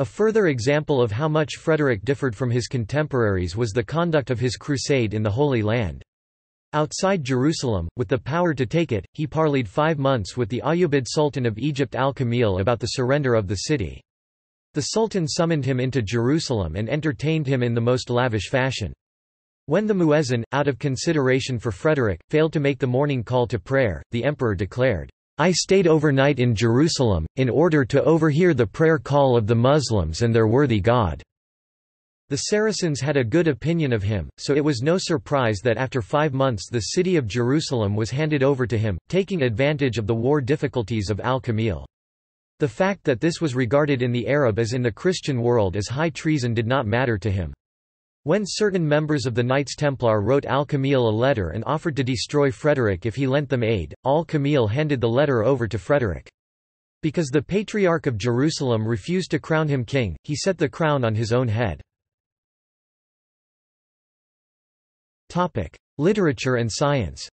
A further example of how much Frederick differed from his contemporaries was the conduct of his crusade in the Holy Land. Outside Jerusalem, with the power to take it, he parleyed five months with the Ayyubid Sultan of Egypt al-Kamil about the surrender of the city. The Sultan summoned him into Jerusalem and entertained him in the most lavish fashion. When the muezzin, out of consideration for Frederick, failed to make the morning call to prayer, the emperor declared, I stayed overnight in Jerusalem, in order to overhear the prayer call of the Muslims and their worthy God." The Saracens had a good opinion of him, so it was no surprise that after five months the city of Jerusalem was handed over to him, taking advantage of the war difficulties of al-Kamil. The fact that this was regarded in the Arab as in the Christian world as high treason did not matter to him. When certain members of the Knights Templar wrote al-Kamil a letter and offered to destroy Frederick if he lent them aid, al-Kamil handed the letter over to Frederick. Because the Patriarch of Jerusalem refused to crown him king, he set the crown on his own head. Literature and science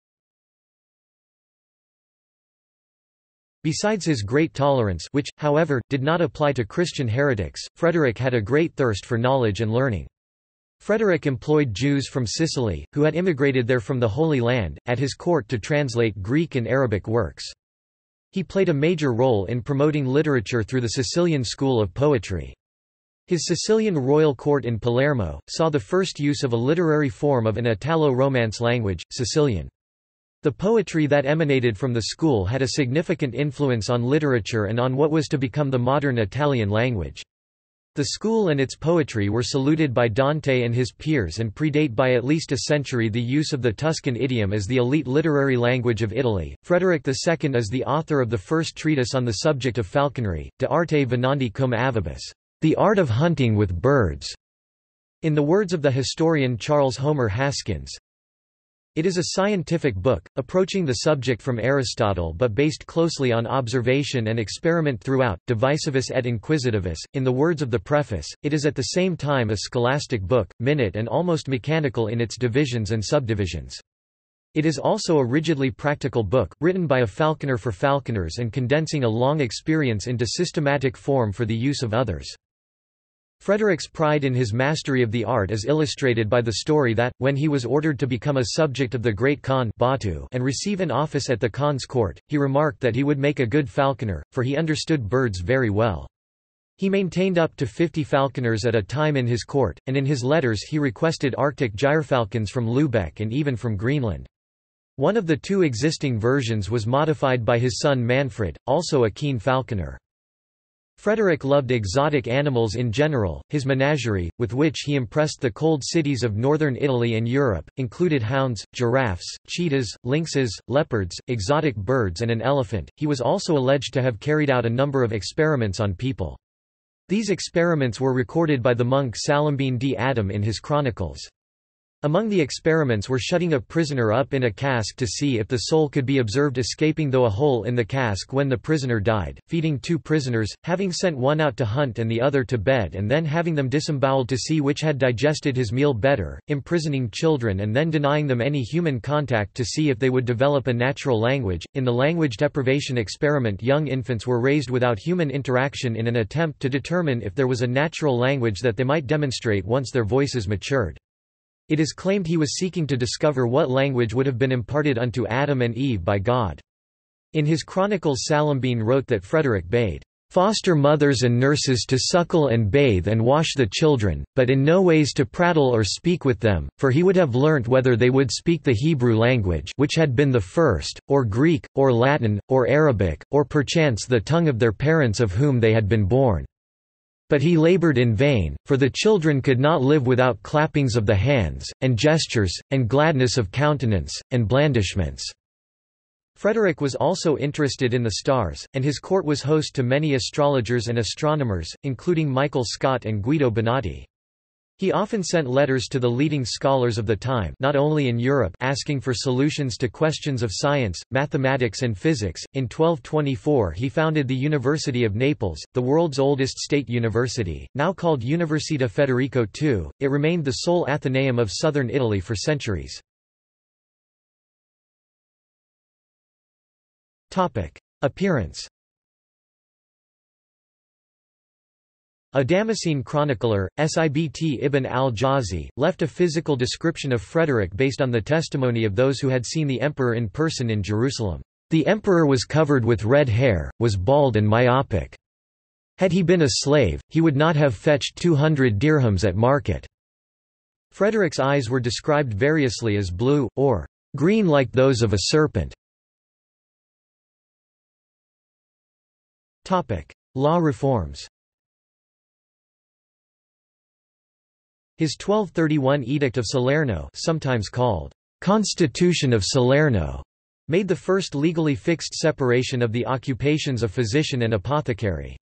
Besides his great tolerance which, however, did not apply to Christian heretics, Frederick had a great thirst for knowledge and learning. Frederick employed Jews from Sicily, who had immigrated there from the Holy Land, at his court to translate Greek and Arabic works. He played a major role in promoting literature through the Sicilian school of poetry. His Sicilian royal court in Palermo, saw the first use of a literary form of an Italo-Romance language, Sicilian. The poetry that emanated from the school had a significant influence on literature and on what was to become the modern Italian language. The school and its poetry were saluted by Dante and his peers and predate by at least a century the use of the Tuscan idiom as the elite literary language of Italy. Frederick II is the author of the first treatise on the subject of falconry, De arte venandi cum avibus, the art of hunting with birds. In the words of the historian Charles Homer Haskins, it is a scientific book, approaching the subject from Aristotle but based closely on observation and experiment throughout, divisivus et inquisitivus. In the words of the preface, it is at the same time a scholastic book, minute and almost mechanical in its divisions and subdivisions. It is also a rigidly practical book, written by a falconer for falconers and condensing a long experience into systematic form for the use of others. Frederick's pride in his mastery of the art is illustrated by the story that, when he was ordered to become a subject of the great Khan Batu and receive an office at the Khan's court, he remarked that he would make a good falconer, for he understood birds very well. He maintained up to 50 falconers at a time in his court, and in his letters he requested Arctic gyrfalcons from Lubeck and even from Greenland. One of the two existing versions was modified by his son Manfred, also a keen falconer. Frederick loved exotic animals in general, his menagerie, with which he impressed the cold cities of northern Italy and Europe, included hounds, giraffes, cheetahs, lynxes, leopards, exotic birds and an elephant. He was also alleged to have carried out a number of experiments on people. These experiments were recorded by the monk Salimbene di Adam in his chronicles. Among the experiments were shutting a prisoner up in a cask to see if the soul could be observed escaping through a hole in the cask when the prisoner died, feeding two prisoners, having sent one out to hunt and the other to bed and then having them disemboweled to see which had digested his meal better, imprisoning children and then denying them any human contact to see if they would develop a natural language. In the language deprivation experiment young infants were raised without human interaction in an attempt to determine if there was a natural language that they might demonstrate once their voices matured. It is claimed he was seeking to discover what language would have been imparted unto Adam and Eve by God. In his chronicles Salimbene wrote that Frederick bade foster mothers and nurses to suckle and bathe and wash the children, but in no ways to prattle or speak with them, for he would have learnt whether they would speak the Hebrew language which had been the first, or Greek, or Latin, or Arabic, or perchance the tongue of their parents of whom they had been born. But he labored in vain, for the children could not live without clappings of the hands, and gestures, and gladness of countenance, and blandishments." Frederick was also interested in the stars, and his court was host to many astrologers and astronomers, including Michael Scot and Guido Bonatti. He often sent letters to the leading scholars of the time not only in Europe asking for solutions to questions of science, mathematics and physics. In 1224 he founded the University of Naples, the world's oldest state university, now called Università Federico II. It remained the sole Athenaeum of southern Italy for centuries. Appearance A Damascene chronicler, Sibt ibn al-Jawzi, left a physical description of Frederick based on the testimony of those who had seen the emperor in person in Jerusalem. The emperor was covered with red hair, was bald and myopic. Had he been a slave, he would not have fetched 200 dirhams at market. Frederick's eyes were described variously as blue, or green like those of a serpent. Law reforms His 1231 Edict of Salerno sometimes called Constitution of Salerno made the first legally fixed separation of the occupations of physician and apothecary.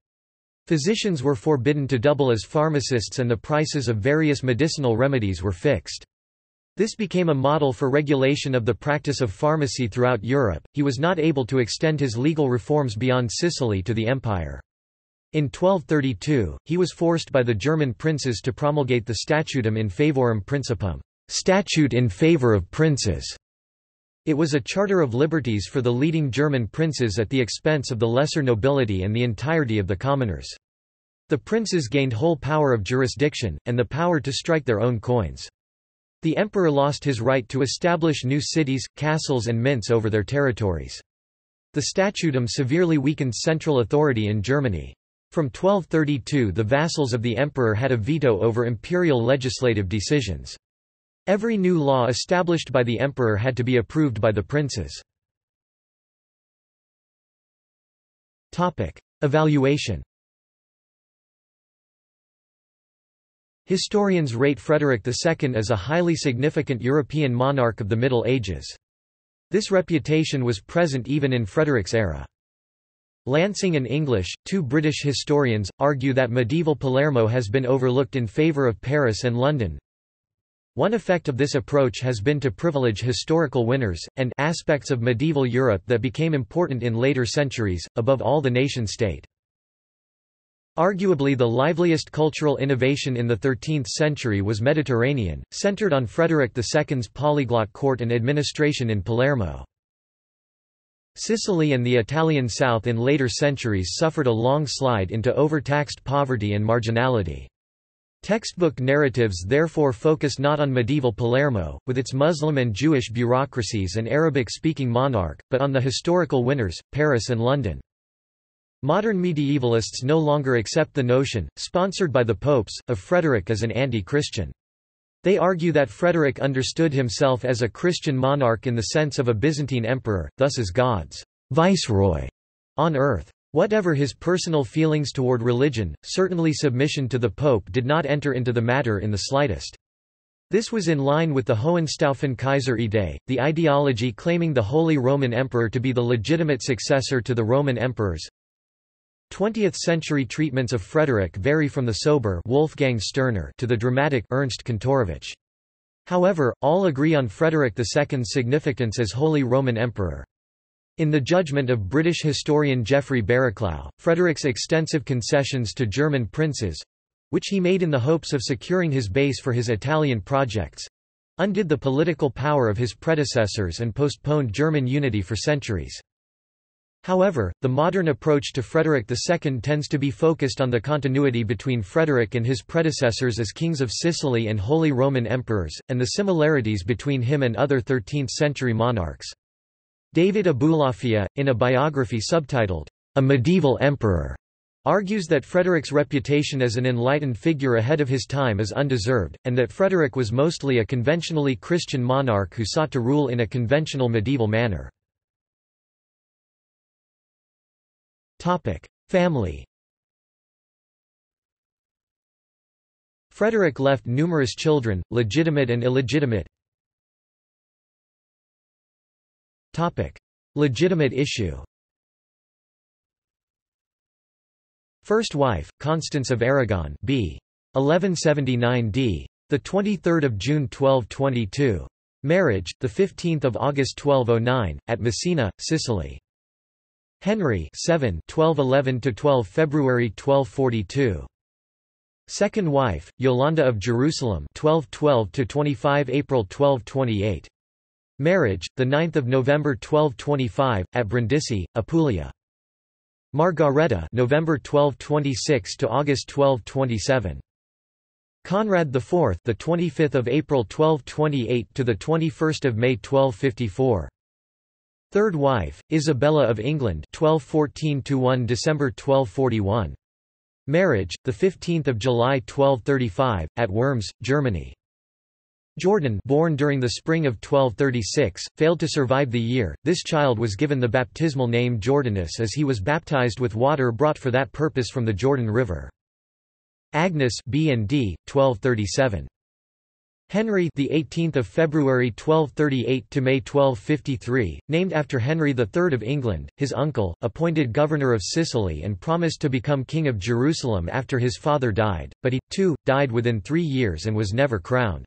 Physicians were forbidden to double as pharmacists and the prices of various medicinal remedies were fixed. This became a model for regulation of the practice of pharmacy throughout Europe. He was not able to extend his legal reforms beyond Sicily to the empire. In 1232, he was forced by the German princes to promulgate the Statutum in favorem Principum, statute in favor of princes. It was a charter of liberties for the leading German princes at the expense of the lesser nobility and the entirety of the commoners. The princes gained whole power of jurisdiction, and the power to strike their own coins. The emperor lost his right to establish new cities, castles and mints over their territories. The statutum severely weakened central authority in Germany. From 1232 the vassals of the emperor had a veto over imperial legislative decisions. Every new law established by the emperor had to be approved by the princes. Evaluation Historians rate Frederick II as a highly significant European monarch of the Middle Ages. This reputation was present even in Frederick's era. Lansing and English, two British historians, argue that medieval Palermo has been overlooked in favour of Paris and London. One effect of this approach has been to privilege historical winners, and aspects of medieval Europe that became important in later centuries, above all the nation-state. Arguably the liveliest cultural innovation in the 13th century was Mediterranean, centered on Frederick II's polyglot court and administration in Palermo. Sicily and the Italian south in later centuries suffered a long slide into overtaxed poverty and marginality. Textbook narratives therefore focus not on medieval Palermo, with its Muslim and Jewish bureaucracies and Arabic-speaking monarch, but on the historical winners, Paris and London. Modern medievalists no longer accept the notion, sponsored by the popes, of Frederick as an anti-Christian. They argue that Frederick understood himself as a Christian monarch in the sense of a Byzantine emperor, thus as God's viceroy on earth. Whatever his personal feelings toward religion, certainly submission to the pope did not enter into the matter in the slightest. This was in line with the Hohenstaufen Kaiser Idee, the ideology claiming the Holy Roman Emperor to be the legitimate successor to the Roman emperors. 20th-century treatments of Frederick vary from the sober Wolfgang Stürner to the dramatic Ernst Kantorowicz. However, all agree on Frederick II's significance as Holy Roman Emperor. In the judgment of British historian Geoffrey Barraclough, Frederick's extensive concessions to German princes—which he made in the hopes of securing his base for his Italian projects—undid the political power of his predecessors and postponed German unity for centuries. However, the modern approach to Frederick II tends to be focused on the continuity between Frederick and his predecessors as kings of Sicily and Holy Roman emperors, and the similarities between him and other 13th-century monarchs. David Abulafia, in a biography subtitled, A Medieval Emperor, argues that Frederick's reputation as an enlightened figure ahead of his time is undeserved, and that Frederick was mostly a conventionally Christian monarch who sought to rule in a conventional medieval manner. Family Frederick left numerous children, legitimate and illegitimate. Topic. Legitimate issue First wife, Constance of Aragon b. 1179 d. The 23rd of June 1222. Marriage, the 15th of August 1209, at Messina, Sicily. Henry 7 1211 to 12 February 1242. Second wife, Yolanda of Jerusalem 1212 to 25 April 1228. Marriage, the 9th of November 1225 at Brindisi, Apulia. Margareta November 1226 to August 1227. Conrad IV, the 25th of April 1228 to the 21st of May 1254. Third wife, Isabella of England 1214 to 1 December 1241. Marriage, the 15th of July 1235 at Worms, Germany. Jordan born during the spring of 1236, failed to survive the year. This child was given the baptismal name Jordanus as he was baptized with water brought for that purpose from the Jordan River. Agnes B and D 1237 Henry the 18th of February 1238 to May 1253 named after Henry III of England his uncle appointed governor of Sicily and promised to become king of Jerusalem after his father died but he too died within 3 years and was never crowned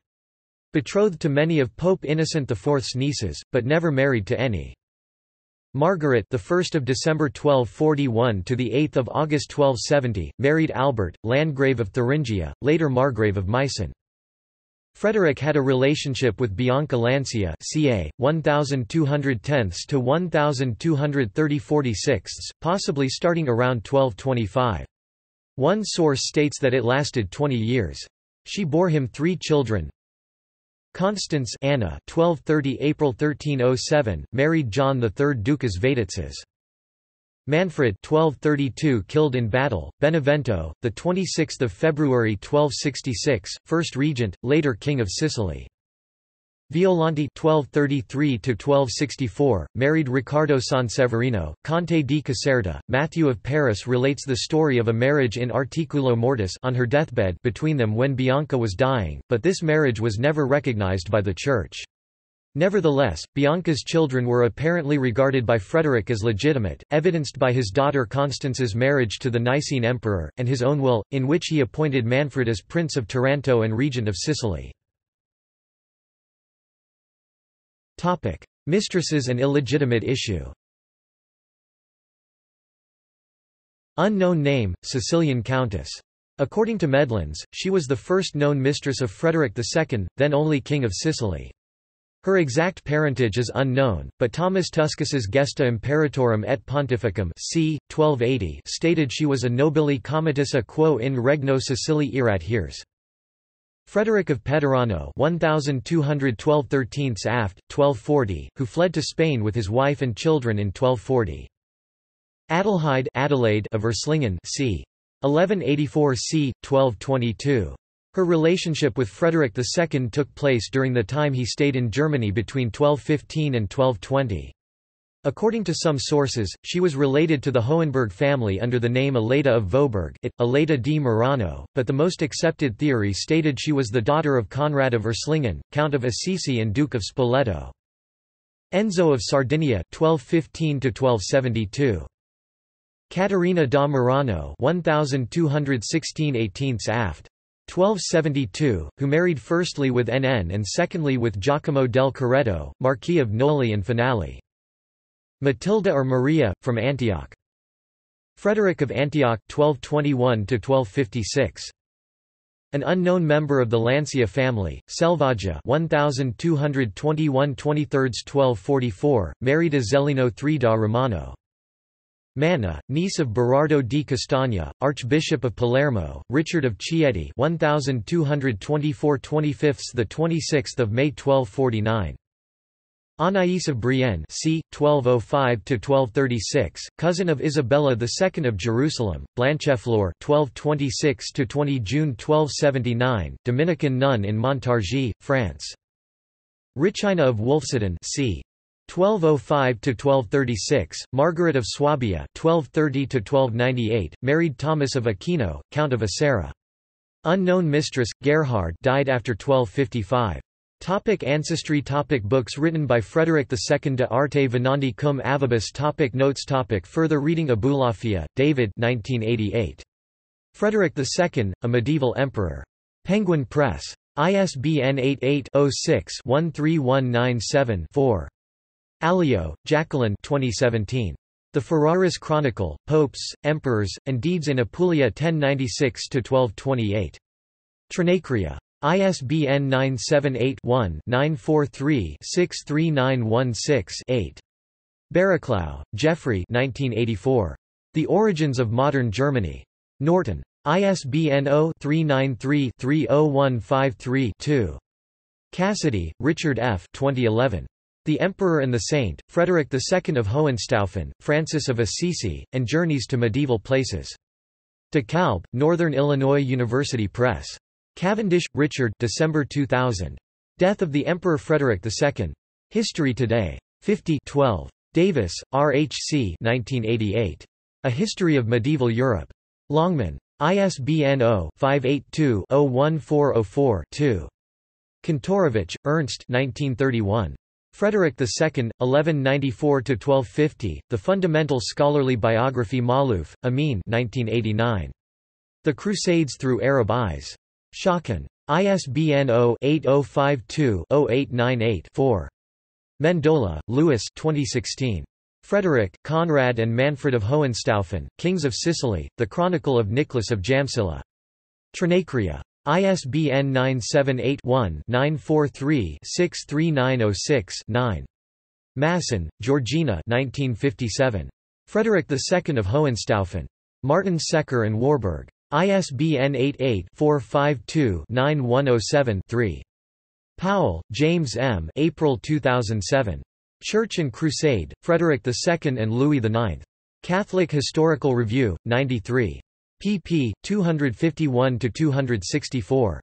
Betrothed to many of Pope Innocent IV's nieces, but never married to any. Margaret, the 1st of December 1241 to the 8th of August 1270, married Albert, Landgrave of Thuringia, later Margrave of Meissen. Frederick had a relationship with Bianca Lancia, ca. 1210 to 1230 possibly starting around 1225. One source states that it lasted 20 years. She bore him three children, Constance Anna 1230 April 1307 married John III Ducas Vatatzes. Manfred 1232 killed in battle, Benevento, the 26th of February 1266, first regent, later king of Sicily. Violante (1233–1264) married Riccardo Sanseverino, Conte di Caserta. Matthew of Paris relates the story of a marriage in articulo mortis on her deathbed between them when Bianca was dying, but this marriage was never recognized by the Church. Nevertheless, Bianca's children were apparently regarded by Frederick as legitimate, evidenced by his daughter Constance's marriage to the Nicene emperor, and his own will, in which he appointed Manfred as Prince of Taranto and Regent of Sicily. Mistresses and illegitimate issue. Unknown name, Sicilian Countess. According to Medlins, she was the first known mistress of Frederick II, then only King of Sicily. Her exact parentage is unknown, but Thomas Tuscus's Gesta Imperatorum et Pontificum c. 1280 stated she was a nobili comitissa quo in regno Sicilii erat heres. Frederick of Pettorano 1212 13 aft, 1240, who fled to Spain with his wife and children in 1240. Adelheid Adelaide of Urslingen c. 1184 c. 1222. Her relationship with Frederick II took place during the time he stayed in Germany between 1215 and 1220. According to some sources, she was related to the Hohenberg family under the name Aleda of Vohburg it, Aleda di Murano, but the most accepted theory stated she was the daughter of Conrad of Urslingen, Count of Assisi and Duke of Spoleto. Enzo of Sardinia 1215 Caterina da Murano 1216 18 aft. 1272, who married firstly with NN and secondly with Giacomo del Carretto, Marquis of Noli and Finale. Matilda or Maria, from Antioch. Frederick of Antioch 1221–1256. An unknown member of the Lancia family, Selvaggia 1221 23 1244, married Ezzelino III da Romano. Manna, niece of Berardo di Castagna, Archbishop of Palermo, Richard of Chieti 1224 25 the 26th of May 1249. Anais of Brienne c. 1205–1236, cousin of Isabella II of Jerusalem, Blanchefleur 1226–20 June 1279, Dominican nun in Montargis, France. Richina of Wolfsiden c. 1205–1236, Margaret of Swabia 1230–1298, married Thomas of Aquino, Count of Acerra. Unknown mistress, Gerhard died after 1255. Topic ancestry topic Books written by Frederick II de arte venandi cum avibus topic Notes topic Further reading Abulafia, David 1988. Frederick II, a Medieval Emperor. Penguin Press. ISBN 88-06-13197-4. Alliot, Jacqueline 2017. The Ferraris Chronicle, Popes, Emperors, and Deeds in Apulia 1096–1228. Trinacria. ISBN 978-1-943-63916-8. Barraclough, Geoffrey 1984. The Origins of Modern Germany. Norton. ISBN 0-393-30153-2. Cassidy, Richard F. 2011. The Emperor and the Saint, Frederick II of Hohenstaufen, Francis of Assisi, and Journeys to Medieval Places. DeKalb, Northern Illinois University Press. Cavendish, Richard December 2000. Death of the Emperor Frederick II. History Today. 50 12. Davis, R. H. C. 1988. A History of Medieval Europe. Longman. ISBN 0-582-01404-2. Kantorowicz, Ernst 1931. Frederick II, 1194–1250, The Fundamental Scholarly Biography Maalouf, Amin 1989. The Crusades Through Arab Eyes. Schocken. ISBN 0-8052-0898-4. Mendola, Louis 2016. Frederick, Conrad and Manfred of Hohenstaufen, Kings of Sicily, The Chronicle of Nicholas of Jamsilla. Trinacria. ISBN 978-1-943-63906-9. Masson, Georgina 1957. Frederick II of Hohenstaufen. Martin Secker and Warburg. ISBN 88-452-9107-3. Powell, James M. April 2007. Church and Crusade, Frederick II and Louis IX. Catholic Historical Review, 93 pp. 251–264.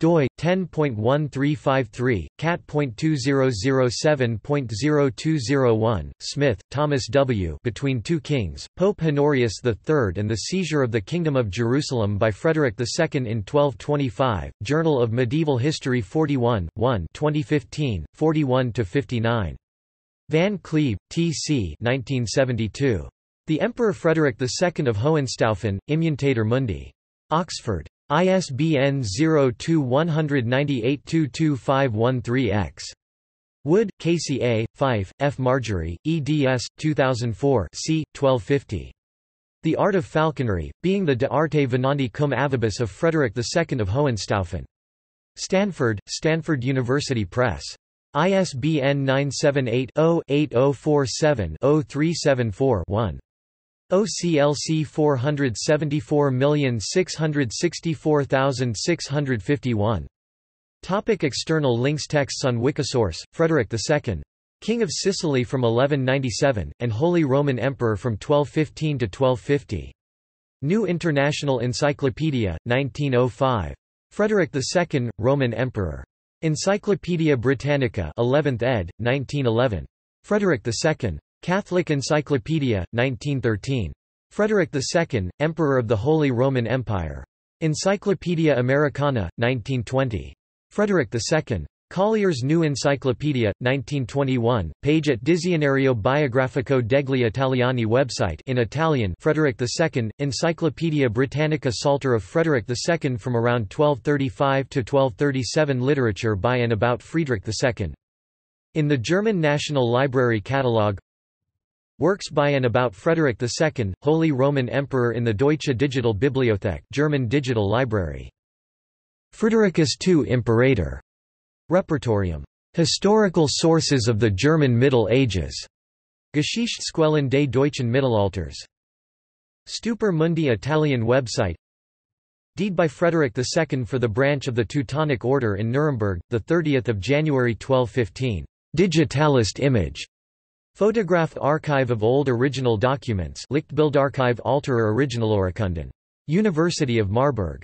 doi 10.1353 cat.2007.0201 Smith Thomas W Between Two Kings Pope Honorius III and the Seizure of the Kingdom of Jerusalem by Frederick II in 1225 Journal of Medieval History 41 1 2015 41 to 59 Van Cleve T C 1972 the Emperor Frederick II of Hohenstaufen, Immutator Mundi. Oxford. ISBN 02-198-22513-X. Wood, Casey A., Fyfe, F. Marjorie, eds. 2004 c. 1250. The Art of Falconry, being the De Arte Venandi cum Avibus of Frederick II of Hohenstaufen. Stanford, Stanford University Press. ISBN 978 0 8047 0374 1. OCLC 474664651. Topic external links Texts on Wikisource, Frederick II. King of Sicily from 1197, and Holy Roman Emperor from 1215 to 1250. New International Encyclopedia, 1905. Frederick II, Roman Emperor. Encyclopædia Britannica 11th ed., 1911. Frederick II. Catholic Encyclopedia, 1913. Frederick II, Emperor of the Holy Roman Empire. Encyclopaedia Americana, 1920. Frederick II. Collier's New Encyclopedia, 1921, page at Dizionario Biografico degli Italiani website in Italian Frederick II, Encyclopaedia Britannica Psalter of Frederick II from around 1235 to 1237 Literature by and about Friedrich II. In the German National Library Catalogue Works by and about Frederick II, Holy Roman Emperor in the Deutsche Digital Bibliothek German Digital Library. Fridericus II Imperator. Repertorium. Historical sources of the German Middle Ages. Geschichtsquellen des deutschen Mittelalters. Stupor Mundi Italian website Deed by Frederick II for the branch of the Teutonic Order in Nuremberg, 30 January 1215. Digitalist image. Photograph Archive of Old Original Documents Lichtbildarchiv alter Originalurkunden. University of Marburg